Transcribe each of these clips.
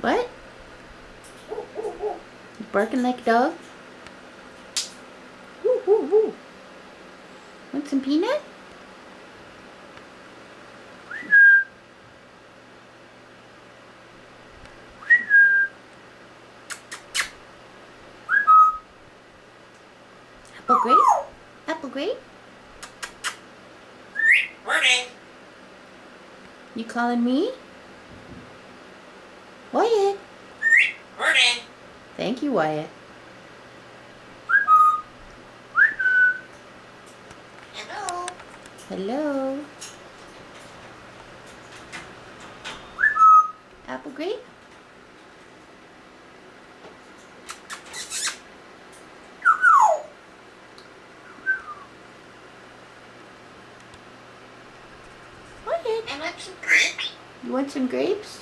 What? You barking like a dog? Woo, woo, woo. Want some peanut? Apple grape? Apple grape? Morning. You calling me? Wyatt. Morning. Thank you, Wyatt. Hello. Hello. Apple grape? Wyatt, I like some grapes. you want some grapes?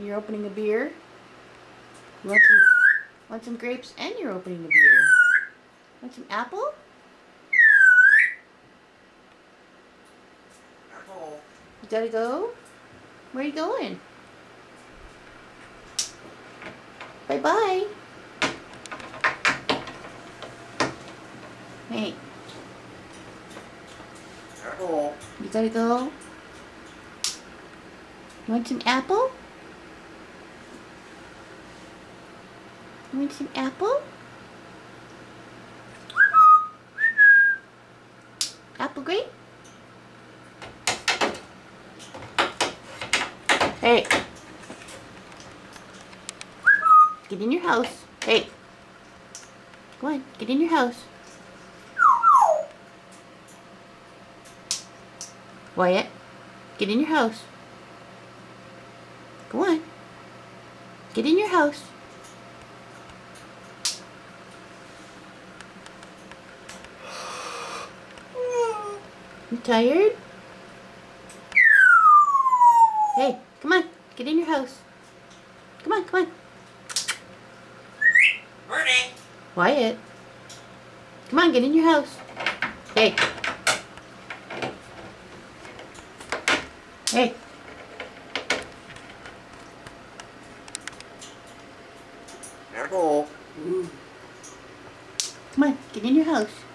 You're opening a beer? You want some, want some grapes and you're opening a beer? Want some apple? Apple. You gotta go? Where are you going? Bye bye. Hey, Apple. you gotta go? You want some apple? You want some apple? Apple grape? Hey. Get in your house. Hey. Go on, get in your house. Wyatt, get in your house. Go on. Get in your house. You tired? Hey, come on. Get in your house. Come on, come on. Morning. Wyatt. Come on, get in your house. Hey. Hey. Apple. Come on, get in your house.